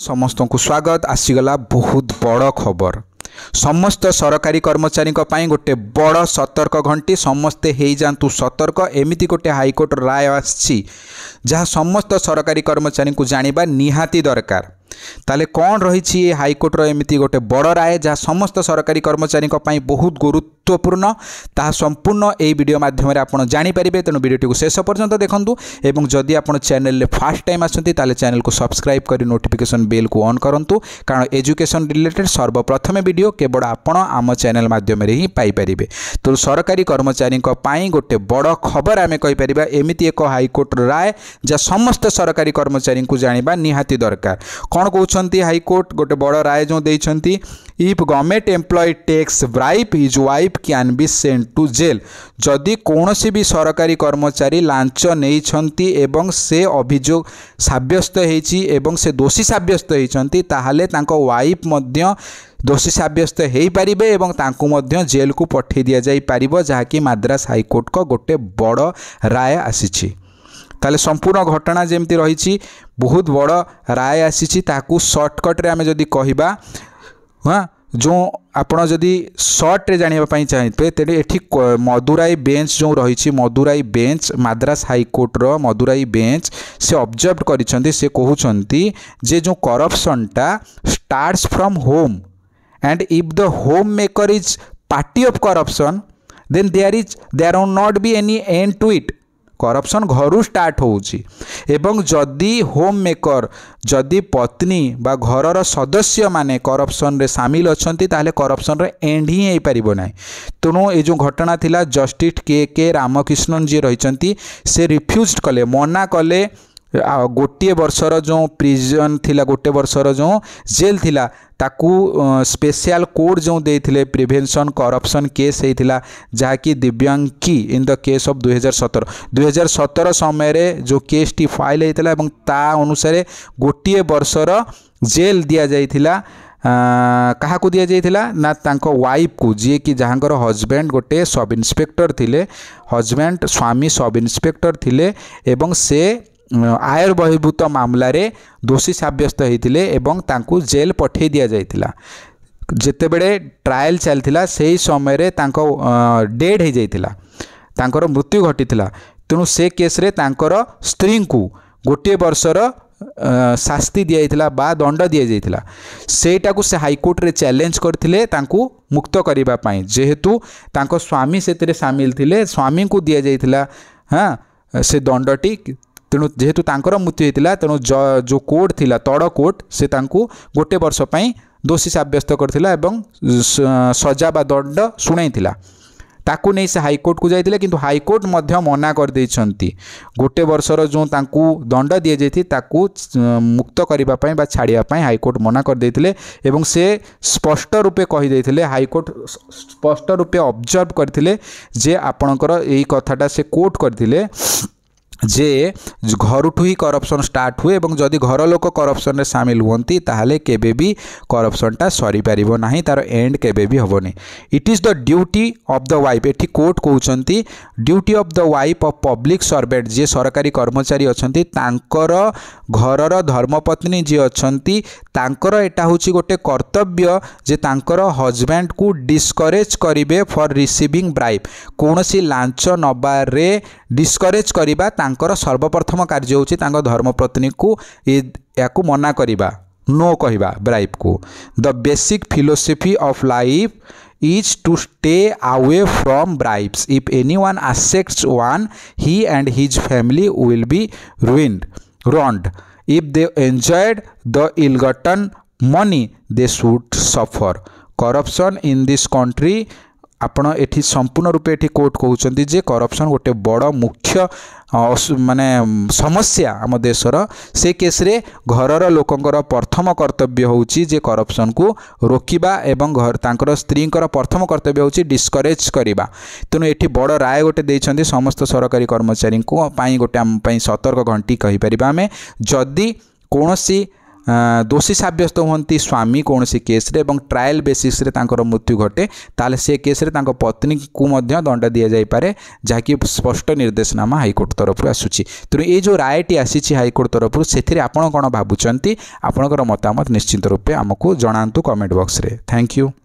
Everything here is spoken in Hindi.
समस्त आसीगला बहुत बड खबर समस्त सरकारी कर्मचारी गोटे बड सतर्क घंटी समस्तै है जाँतु सतर्क गोटे हाई कोर्ट राय सरकारी कर्मचारी जानिबा निहाती दरकार তাহলে କ'ଣ ରହିଛି ଏ ହାଇକୋର୍ଟର ଏମିତି ଗୋଟେ ବଡ଼ ରାୟ ଯାହା ସମସ୍ତ ସରକାରୀ କର୍ମଚାରୀଙ୍କ ପାଇଁ ବହୁତ ଗୁରୁତ୍ୱପୂର୍ଣ୍ଣ ତାହା ସମ୍ପୂର୍ଣ୍ଣ ଏହି ଭିଡ଼ିଓ ମାଧ୍ୟମରେ ଆପଣ ଜାଣିପାରିବେ ତେଣୁ ଭିଡ଼ିଓଟିକୁ ଶେଷ ପର୍ଯ୍ୟନ୍ତ ଦେଖନ୍ତୁ ଏବଂ ଯଦି ଆପଣ ଚ୍ୟାନେଲରେ ଫାର୍ଷ୍ଟ ଟାଇମ୍ ଆସନ୍ତି ତାହେଲେ ଚ୍ୟାନେଲକୁ ସବସ୍କ୍ରାଇବ୍ କରି ନୋଟିଫିକେସନ୍ ବେଲ୍କୁ ଅନ୍ କରନ୍ତୁ କାରଣ ଏଜୁକେସନ୍ ରିଲେଟେଡ୍ ସର୍ବପ୍ରଥମେ ଭିଡ଼ିଓ କେବଳ ଆପଣ ଆମ ଚ୍ୟାନେଲ୍ ମାଧ୍ୟମରେ ହିଁ ପାଇପାରିବେ ତେଣୁ ସରକାରୀ କର୍ମଚାରୀଙ୍କ ପାଇଁ ଗୋଟେ ବଡ଼ ଖବର ଆମେ କହିପାରିବା ଏମିତି ଏକ ହାଇକୋର୍ଟର ରାୟ ଯାହା ସମସ୍ତ ସରକାରୀ କର୍ମଚାରୀଙ୍କୁ ଜାଣିବା ନିହାତି ଦରକାର କ'ଣ କହୁଛନ୍ତି ହାଇକୋର୍ଟ ଗୋଟେ ବଡ଼ ରାୟ ଯେଉଁ ଦେଇଛନ୍ତି if government employee takes bribe his wife can be sent to jail ଯଦି କୌଣସି ବି ସରକାରୀ କର୍ମଚାରୀ ଲାଞ୍ଚ ନେଇଛନ୍ତି ଏବଂ ସେ ଅଭିଯୋଗ ସାବ୍ୟସ୍ତ ହୋଇଛି ଏବଂ ସେ ଦୋଷୀ ସାବ୍ୟସ୍ତ ହୋଇଛନ୍ତି ତାହେଲେ ତାଙ୍କ ୱାଇଫ୍ ମଧ୍ୟ ଦୋଷୀ ସାବ୍ୟସ୍ତ ହୋଇପାରିବେ ଏବଂ ତାଙ୍କୁ ମଧ୍ୟ ଜେଲ୍କୁ ପଠାଇ ଦିଆଯାଇପାରିବ ଯାହାକି ମାଦ୍ରାସ ହାଇକୋର୍ଟଙ୍କ ଗୋଟେ ବଡ଼ ରାୟ ଆସିଛି তাহলে সম্পূর্ণ ঘটনা যেমতি রয়েছে বহু বড় রায় আসিছি তাকে সর্টকট্রে আমি যদি কহবা হ্যাঁ যে আপনার যদি সর্টরে জাঁয়া চাইবে তে এটি মদুরাই বেঞ্চ যে রয়েছে মদুরাই বেঞ্চ মাদ্রাস হাইকোর্টর মদুরাই বেঞ্চ সে অবজর্ভ করেছেন সে কুমার যে যে করপশনটা starts from home and if the home maker is party of corruption then there is there won't be any end to it corruption घर स्टार्ट होदि होम मेकर जदि पत्नी बा घर सदस्य मैंने करपसन में सामिल अच्छा करपसन रंड हीपर ना तेणु ये जो घटना थी जस्टिस के के रामकृष्णन जी रही से रिफ्यूज कले मना कले गोटे बर्षर जो प्रिजन थी गोटे बर्षर जो जेल थी ताकू स्पेशल कोड जो देते प्रिभेनसन करपसन केस होता जहाँकि दिव्यांगी इन द केस अफ दुई हजार सतर दुई हजार सतर समय जो फाइल होता है ता अनुसार गोटे बर्षर जेल दि जा क्या दि जाइना वाइफ को जी कि जहाँ हजबैंड गोटे सब इन्स्पेक्टर थे हजबैंड स्वामी सब इन्स्पेक्टर थे से आयर बहिर्भूत मामलें दोषी सब्यस्त होते जेल पठे दि जाइला जिते बड़े ट्राएल चलता से ही समय डेड होता मृत्यु घटी तेणु से केस्रे स्त्री को गोटे बर्षर शास्ति दी बा दंड दी जाइला सेटा को से हाइकोर्टे चैलेंज करते मुक्त करने जेहेतु तक स्वामी से सामिल थे स्वामी को दि जाइला हाँ से दंडटी तेणु जेहेतुता मृत्यु होता तेणु ज जो कोर्ट थी तड़ कोर्ट से गोटे वर्षपी दोषी सब्यस्त कर सजा बा दंड शुणा ताकू नहीं से हाइकोर्ट को जाते कि हाइकोर्ट मना करदे गोटे वर्षर जो दंड दि जाइए मुक्त करने छाड़ापाई हाइकोर्ट मना करदे स्पष्ट रूपे हाइकोर्ट स्पष्ट रूपे अबजर्व करते आपणकर कथाटा से कोर्ट करते ଯେ ଘରଠୁ ହିଁ କରପ୍ସନ୍ ଷ୍ଟାର୍ଟ ହୁଏ ଏବଂ ଯଦି ଘର ଲୋକ କରପ୍ସନ୍ରେ ସାମିଲ ହୁଅନ୍ତି ତାହେଲେ କେବେ ବି କରପ୍ସନ୍ଟା ସରିପାରିବ ନାହିଁ ତା'ର ଏଣ୍ଡ କେବେ ବି ହେବନି it is the duty of the wife ଏଠି କୋର୍ଟ କହୁଛନ୍ତି duty of the wife of public servant ଯିଏ ସରକାରୀ କର୍ମଚାରୀ ଅଛନ୍ତି ତାଙ୍କର ଘରର ଧର୍ମପତ୍ନୀ ଯିଏ ଅଛନ୍ତି ତାଙ୍କର ଏଇଟା ହେଉଛି ଗୋଟେ କର୍ତ୍ତବ୍ୟ ଯେ ତାଙ୍କର ହଜବ୍ୟାଣ୍ଡକୁ ଡିସ୍କରେଜ୍ କରିବେ ଫର୍ ରିସିଭିଂ ବ୍ରାଇବ୍ କୌଣସି ଲାଞ୍ଚ ନେବାରେ ଡିସ୍କରେଜ୍ କରିବା ତାଙ୍କ तांकर सर्वप्रथम कार्य हूँ धर्मपत्नी को या मना करवा नो कह ब्राइब को the basic philosophy of life is to stay away from bribes if anyone accept one he and his family will be ruined ruined if they enjoyed the ill-gotten money they should suffer corruption in this country आपण एपूर्ण रूप एट जे करप्शन गोटे बडो मुख्य माने समस्या आम देश से केस रे घरर लोकंकर प्रथम कर्तव्य एवं घर तांकर एउटा प्रथम कर्तव्य होउची डिस्करेज करिबा तनो ए बडो राय गएपछि समस्त सरकारी कर्मचारी गएम सतर्क हमें जदी कोनोसी दोषी सब्यस्त हूँ स्वामी कौन केस्रे ट्राएल बेसीस मृत्यु घटे तेल से केस पत्नी को दंड दि जाए जहाँकि स्पष्ट निर्देशनामा हाइकोर्ट तरफ आसूरी तेणु ये रायटी आसी हाइकोर्ट तरफ से आप कौन भावुंट आपणकर मतामत निश्चित रूपे आमको जनातु कमेंट बक्स में थैंक यू